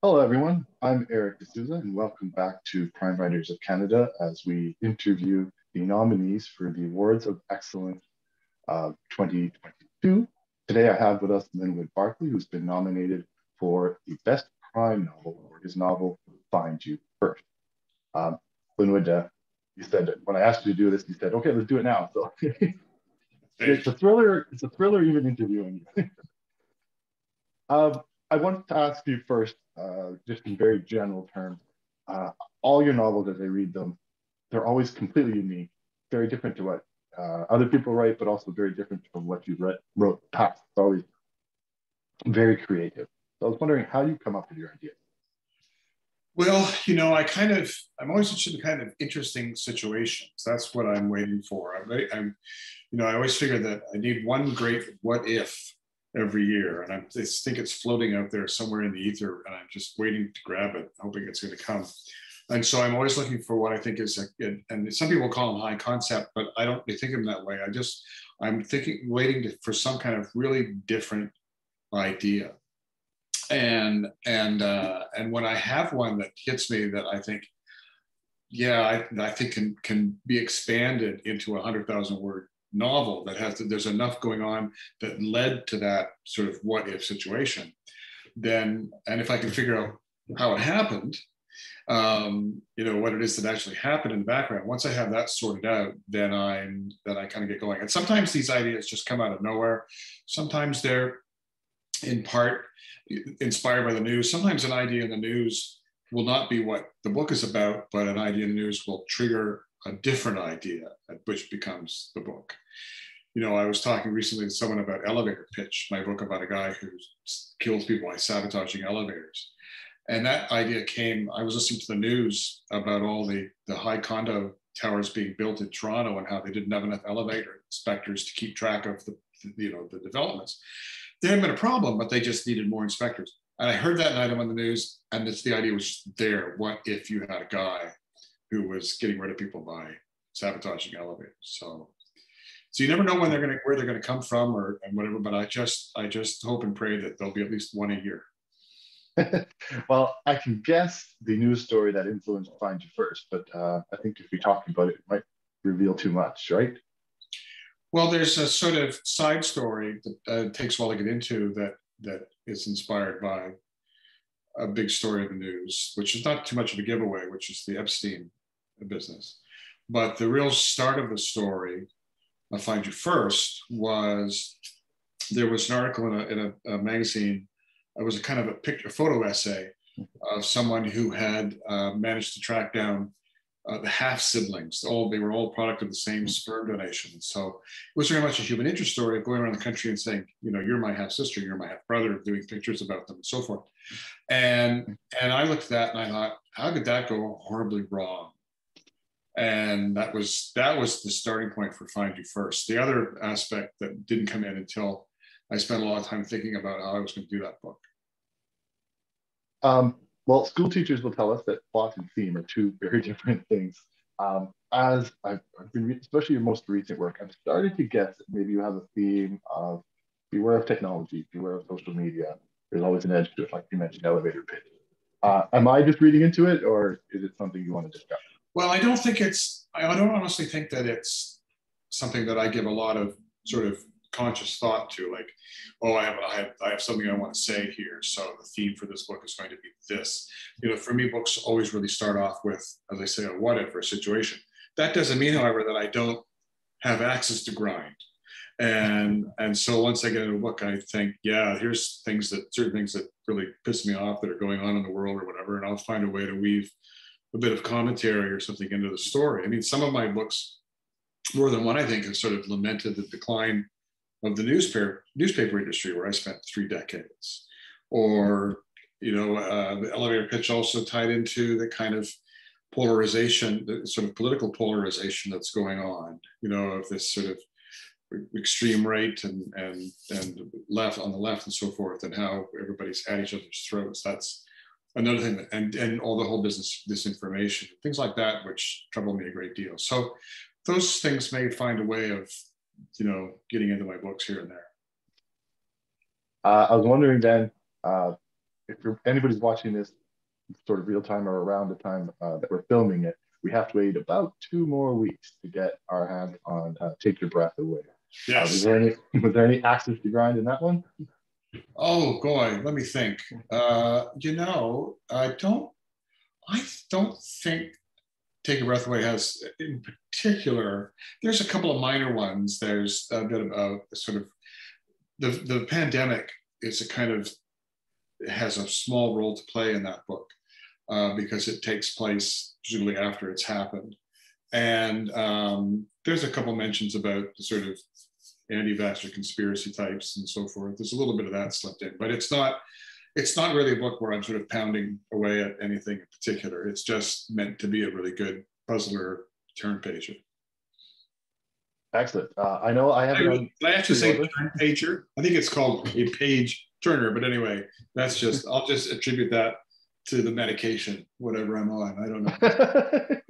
Hello, everyone. I'm Erik D'Souza, and welcome back to Crime Writers of Canada as we interview the nominees for the Awards of Excellence uh, 2022. Today, I have with us Linwood Barclay, who's been nominated for the Best Crime Novel for his novel Find You First. Um, Linwood, uh, you said when I asked you to do this, you said, "Okay, let's do it now." So it's a thriller. It's a thriller, even interviewing you. um, I wanted to ask you first, uh, just in very general terms, uh, all your novels, as I read them, they're always completely unique, very different to what uh, other people write, but also very different from what you read, wrote past. It's always very creative. So I was wondering how you come up with your ideas. Well, you know, I kind of, I'm always in kind of interesting situations. That's what I'm waiting for. I'm, I'm, you know, I always figure that I need one great what if every year. And I think it's floating out there somewhere in the ether, and I'm just waiting to grab it, hoping it's going to come. And so I'm always looking for what I think is a, and some people call them high concept, but I don't think of them that way. I just, I'm thinking, waiting to, for some kind of really different idea. And, and, uh, and when I have one that hits me that I think, yeah, I, I think can, can be expanded into a hundred thousand word novel that has there's enough going on that led to that sort of what if situation then and if i can figure out how it happened um, you know what it is that actually happened in the background once i have that sorted out then i'm then i kind of get going. And sometimes these ideas just come out of nowhere. Sometimes they're in part inspired by the news. Sometimes an idea in the news will not be what the book is about but an idea in the news will trigger a different idea, which becomes the book. You know, I was talking recently to someone about elevator pitch, my book about a guy who kills people by sabotaging elevators. And that idea came, I was listening to the news about all the, the high condo towers being built in Toronto and how they didn't have enough elevator inspectors to keep track of the, you know, the developments. There had been a problem, but they just needed more inspectors. And I heard that item on the news, and it's the idea was there. What if you had a guy who was getting rid of people by sabotaging elevators. So, so you never know when they're going to where they're going to come from or and whatever. But I just I just hope and pray that there'll be at least one a year. well, I can guess the news story that influenced Find You First, but uh, I think if we talk about it, it might reveal too much, right? Well, there's a sort of side story that uh, takes a while to get into that that is inspired by a big story in the news, which is not too much of a giveaway, which is the Epstein business. But the real start of the story, I find you first, was there was an article in a, in a, a magazine. It was a kind of a picture, photo essay of someone who had uh, managed to track down uh, the half siblings. All they were all product of the same sperm donation. So it was very much a human interest story of going around the country and saying, you know, you're my half sister, you're my half brother, doing pictures about them and so forth. And and I looked at that and I thought, how could that go horribly wrong? And that was that was the starting point for find you first. The other aspect that didn't come in until i spent a lot of time thinking about how i was going to do that book. Um, well school teachers will tell us that plot and theme are two very different things. Um, as I've, I've been reading, especially your most recent work i've started to guess that maybe you have a theme of beware of technology beware of social media. There's always an edge to it like you mentioned elevator pitch. Uh, am i just reading into it or is it something you want to discuss well, I don't think it's, I don't honestly think that it's something that I give a lot of sort of conscious thought to like, oh, I have, I have, I have something I want to say here. So the theme for this book is going to be this. You know, for me, books always really start off with, as I say, a what if or a situation. That doesn't mean, however, that I don't have access to grind. And and so once I get into a book, I think, yeah, here's things that certain things that really piss me off that are going on in the world or whatever, and I'll find a way to weave a bit of commentary or something into the story. I mean, some of my books, more than one, I think, have sort of lamented the decline of the newspaper newspaper industry, where I spent three decades, or you know, uh, the elevator pitch also tied into the kind of polarization, the sort of political polarization that's going on. You know, of this sort of extreme right and and and left on the left and so forth, and how everybody's at each other's throats. That's another thing that, and, and all the whole business disinformation, things like that, which trouble me a great deal. So those things may find a way of, you know, getting into my books here and there. Uh, I was wondering then, uh, if anybody's watching this sort of real time or around the time uh, that we're filming it, we have to wait about two more weeks to get our hands on uh, Take Your Breath Away. Yes. Uh, was, there any, was there any axes to grind in that one? Oh boy, let me think. Uh, you know, I don't, I don't think Take a Breath Away has, in particular, there's a couple of minor ones. There's a bit of a sort of the the pandemic is a kind of has a small role to play in that book uh, because it takes place presumably after it's happened. And um, there's a couple mentions about the sort of anti-vaxxer conspiracy types and so forth. There's a little bit of that slipped in, but it's not it's not really a book where I'm sort of pounding away at anything in particular. It's just meant to be a really good puzzler turn pager. Excellent. Uh, I know I have. I, I have to say turn pager. I think it's called a page turner, but anyway, that's just I'll just attribute that to the medication, whatever I'm on. I don't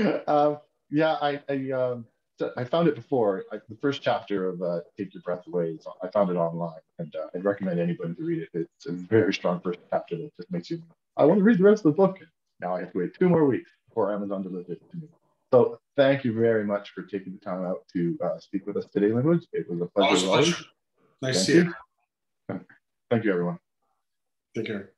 know. um, yeah, I I, um, I found it before. I, the first chapter of uh, Take Your Breath Away. Is, I found it online, and uh, I'd recommend anybody to read it. It's a very strong first chapter that just makes you. I want to read the rest of the book. Now I have to wait two more weeks before Amazon delivers it to me. So thank you very much for taking the time out to uh, speak with us today, Linwood. It was a pleasure. Always pleasure. Nice to see you. Thank you, everyone. Take care.